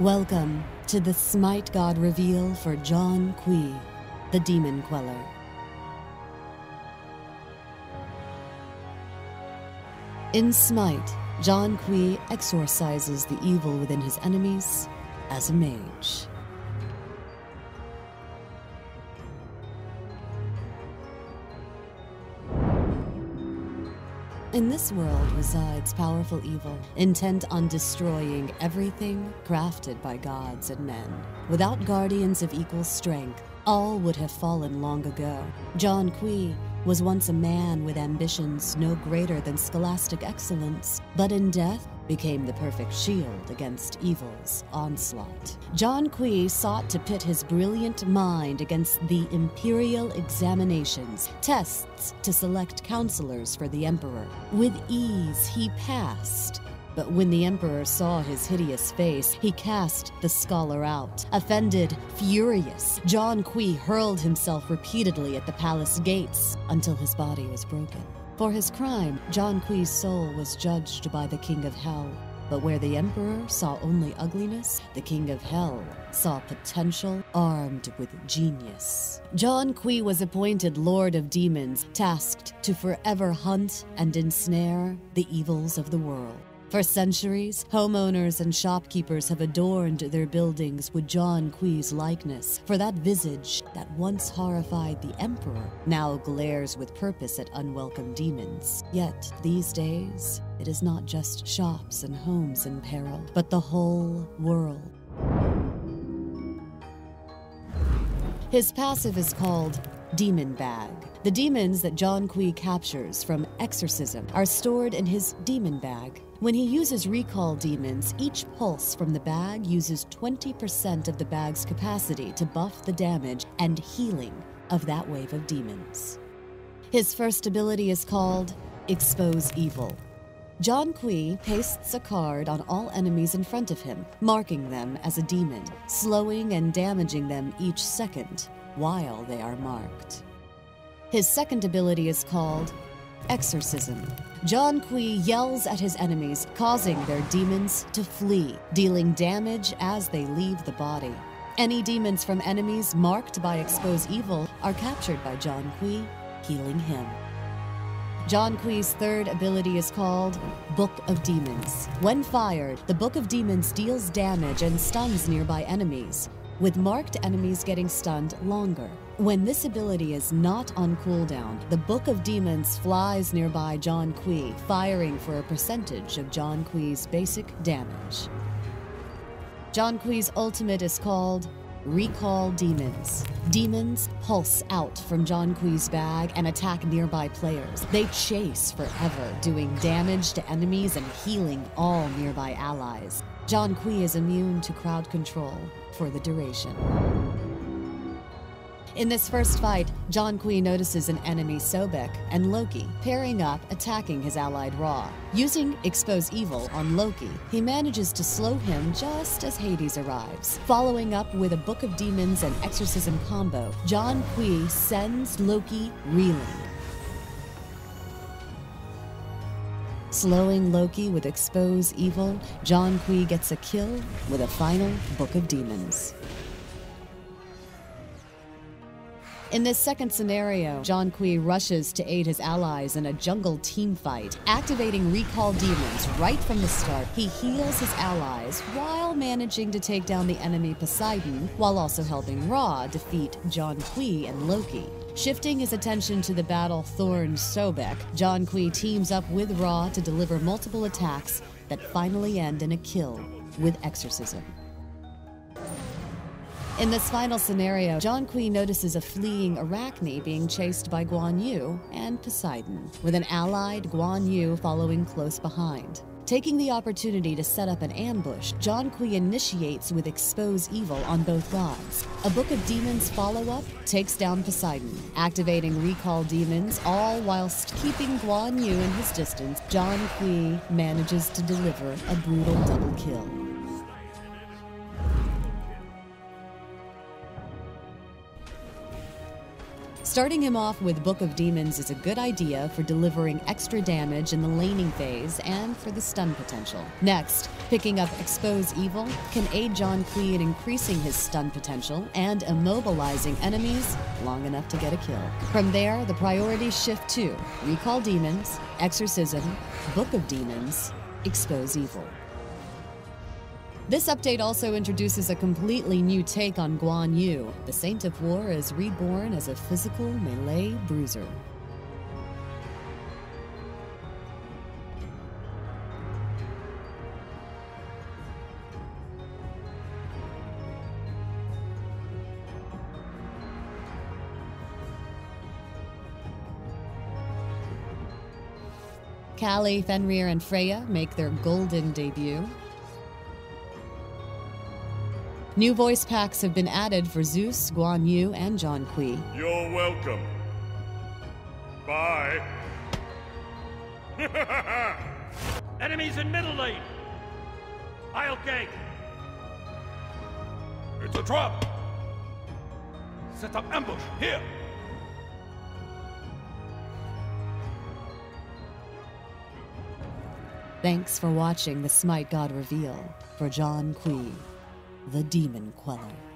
Welcome to the Smite God reveal for Zhong Kui, the Demon Queller. In Smite, Zhong Kui exorcises the evil within his enemies as a mage. In this world resides powerful evil, intent on destroying everything crafted by gods and men. Without guardians of equal strength, all would have fallen long ago. Zhong Kui was once a man with ambitions no greater than scholastic excellence, but in death became the perfect shield against evil's onslaught. Zhong Kui sought to pit his brilliant mind against the imperial examinations, tests to select counselors for the emperor. With ease, he passed. But when the Emperor saw his hideous face, he cast the scholar out. Offended, furious, Zhong Kui hurled himself repeatedly at the palace gates until his body was broken. For his crime, Zhong Kui's soul was judged by the King of Hell. But where the Emperor saw only ugliness, the King of Hell saw potential armed with genius. Zhong Kui was appointed Lord of Demons, tasked to forever hunt and ensnare the evils of the world. For centuries, homeowners and shopkeepers have adorned their buildings with Zhong Kui's likeness, for that visage that once horrified the Emperor now glares with purpose at unwelcome demons. Yet, these days, it is not just shops and homes in peril, but the whole world. His passive is called Demon Bag. The demons that Zhong Kui captures from exorcism are stored in his demon bag. When he uses recall demons, each pulse from the bag uses 20% of the bag's capacity to buff the damage and healing of that wave of demons. His first ability is called Expose Evil. Zhong Kui pastes a card on all enemies in front of him, marking them as a demon, slowing and damaging them each second while they are marked. His second ability is called Exorcism. Zhong Kui yells at his enemies, causing their demons to flee, dealing damage as they leave the body. Any demons from enemies marked by Expose Evil are captured by Zhong Kui, healing him. Zhong Kui's third ability is called Book of Demons. When fired, the Book of Demons deals damage and stuns nearby enemies, with marked enemies getting stunned longer. When this ability is not on cooldown, the Book of Demons flies nearby Zhong Kui, firing for a percentage of Zhong Kui's basic damage. Zhong Kui's ultimate is called Recall Demons. Demons pulse out from Zhong Kui's bag and attack nearby players. They chase forever, doing damage to enemies and healing all nearby allies. Zhong Kui is immune to crowd control for the duration. In this first fight, Zhong Kui notices an enemy Sobek and Loki pairing up, attacking his allied Ra. Using Expose Evil on Loki, he manages to slow him just as Hades arrives. Following up with a Book of Demons and Exorcism combo, Zhong Kui sends Loki reeling. Slowing Loki with Expose Evil, Zhong Kui gets a kill with a final Book of Demons. In this second scenario, Zhong Kui rushes to aid his allies in a jungle team fight, activating Recall Demons right from the start. He heals his allies while managing to take down the enemy Poseidon, while also helping Ra defeat Zhong Kui and Loki. Shifting his attention to the battle Thorn Sobek, Zhong Kui teams up with Ra to deliver multiple attacks that finally end in a kill with Exorcism. In this final scenario, Zhong Kui notices a fleeing Arachne being chased by Guan Yu and Poseidon, with an allied Guan Yu following close behind. Taking the opportunity to set up an ambush, Zhong Kui initiates with Expose Evil on both gods. A Book of Demons follow up takes down Poseidon, activating Recall Demons, all whilst keeping Guan Yu in his distance. Zhong Kui manages to deliver a brutal double kill. Starting him off with Book of Demons is a good idea for delivering extra damage in the laning phase and for the stun potential. Next, picking up Expose Evil can aid Zhong Kui in increasing his stun potential and immobilizing enemies long enough to get a kill. From there, the priorities shift to Recall Demons, Exorcism, Book of Demons, Expose Evil. This update also introduces a completely new take on Guan Yu. The Saint of War is reborn as a physical melee bruiser. Kali, Fenrir, and Freya make their golden debut. New voice packs have been added for Zeus, Guan Yu, and Zhong Kui. You're welcome. Bye. Enemies in middle lane. I'll gank. It's a trap. Set up ambush here. Thanks for watching the Smite God reveal for Zhong Kui, the Demon Queller.